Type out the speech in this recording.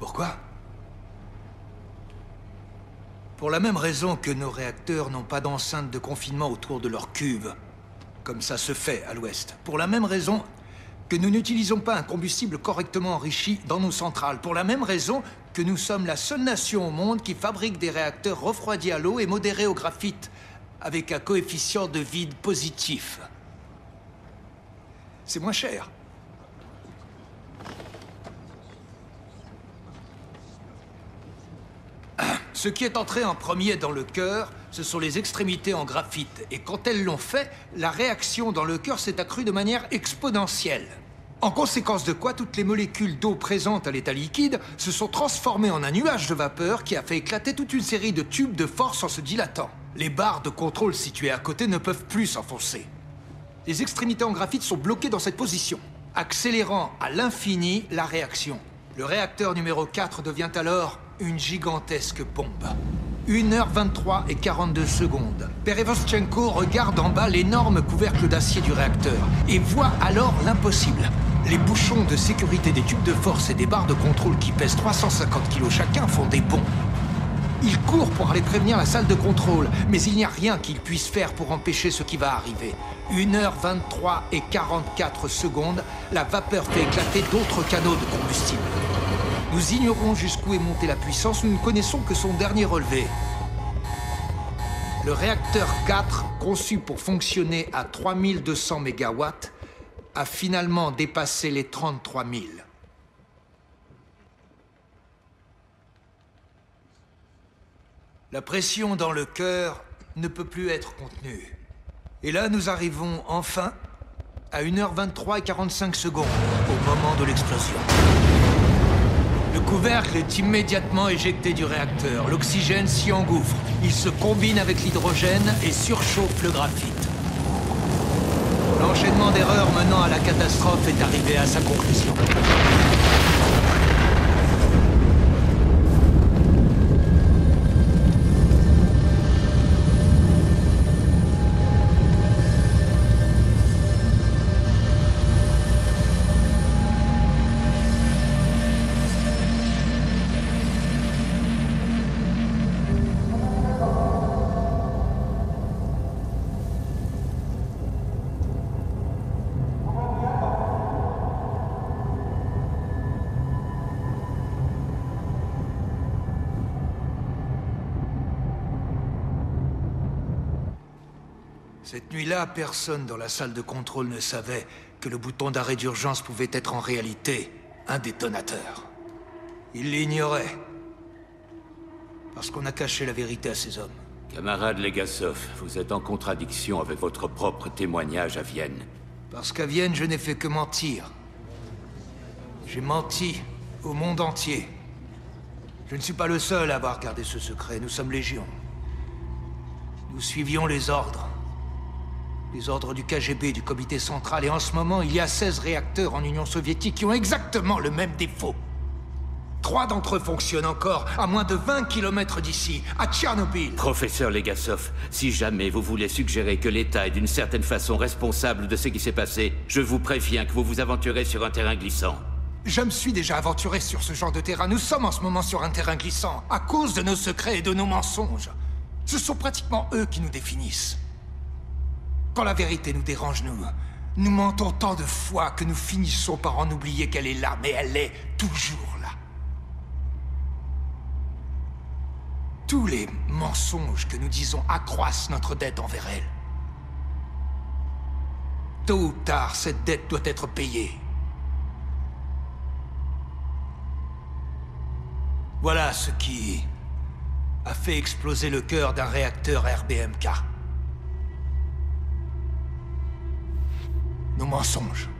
Pourquoi? Pour la même raison que nos réacteurs n'ont pas d'enceinte de confinement autour de leur cuve. Comme ça se fait à l'ouest. Pour la même raison que nous n'utilisons pas un combustible correctement enrichi dans nos centrales. Pour la même raison que nous sommes la seule nation au monde qui fabrique des réacteurs refroidis à l'eau et modérés au graphite, avec un coefficient de vide positif. C'est moins cher. Ce qui est entré en premier dans le cœur, ce sont les extrémités en graphite. Et quand elles l'ont fait, la réaction dans le cœur s'est accrue de manière exponentielle. En conséquence de quoi, toutes les molécules d'eau présentes à l'état liquide se sont transformées en un nuage de vapeur qui a fait éclater toute une série de tubes de force en se dilatant. Les barres de contrôle situées à côté ne peuvent plus s'enfoncer. Les extrémités en graphite sont bloquées dans cette position, accélérant à l'infini la réaction. Le réacteur numéro 4 devient alors une gigantesque bombe. 1h23 et 42 secondes. Perevostchenko regarde en bas l'énorme couvercle d'acier du réacteur et voit alors l'impossible. Les bouchons de sécurité des tubes de force et des barres de contrôle qui pèsent 350 kg chacun font des bonds. Il court pour aller prévenir la salle de contrôle, mais il n'y a rien qu'il puisse faire pour empêcher ce qui va arriver. 1h23 et 44 secondes, la vapeur fait éclater d'autres canaux de combustible. Nous ignorons jusqu'où est montée la puissance, nous ne connaissons que son dernier relevé. Le réacteur 4, conçu pour fonctionner à 3200 MW, a finalement dépassé les 33 000. La pression dans le cœur ne peut plus être contenue. Et là, nous arrivons enfin à 1h23 et 45 secondes, au moment de l'explosion. Le couvercle est immédiatement éjecté du réacteur. L'oxygène s'y engouffre. Il se combine avec l'hydrogène et surchauffe le graphite. L'enchaînement d'erreurs menant à la catastrophe est arrivé à sa conclusion. Cette nuit-là, personne dans la salle de contrôle ne savait que le bouton d'arrêt d'urgence pouvait être en réalité un détonateur. Ils l'ignoraient. Parce qu'on a caché la vérité à ces hommes. Camarade Legasov, vous êtes en contradiction avec votre propre témoignage à Vienne. Parce qu'à Vienne, je n'ai fait que mentir. J'ai menti au monde entier. Je ne suis pas le seul à avoir gardé ce secret, nous sommes légion. Nous suivions les ordres. Les ordres du KGB, du comité central, et en ce moment, il y a 16 réacteurs en Union soviétique qui ont exactement le même défaut. Trois d'entre eux fonctionnent encore, à moins de 20 km d'ici, à Tchernobyl. Professeur Legasov, si jamais vous voulez suggérer que l'État est d'une certaine façon responsable de ce qui s'est passé, je vous préviens que vous vous aventurez sur un terrain glissant. Je me suis déjà aventuré sur ce genre de terrain. Nous sommes en ce moment sur un terrain glissant, à cause de nos secrets et de nos mensonges. Ce sont pratiquement eux qui nous définissent. Quand la vérité nous dérange, nous, nous mentons tant de fois que nous finissons par en oublier qu'elle est là, mais elle est toujours là. Tous les mensonges que nous disons accroissent notre dette envers elle. Tôt ou tard, cette dette doit être payée. Voilà ce qui a fait exploser le cœur d'un réacteur RBMK. Nos mensonges.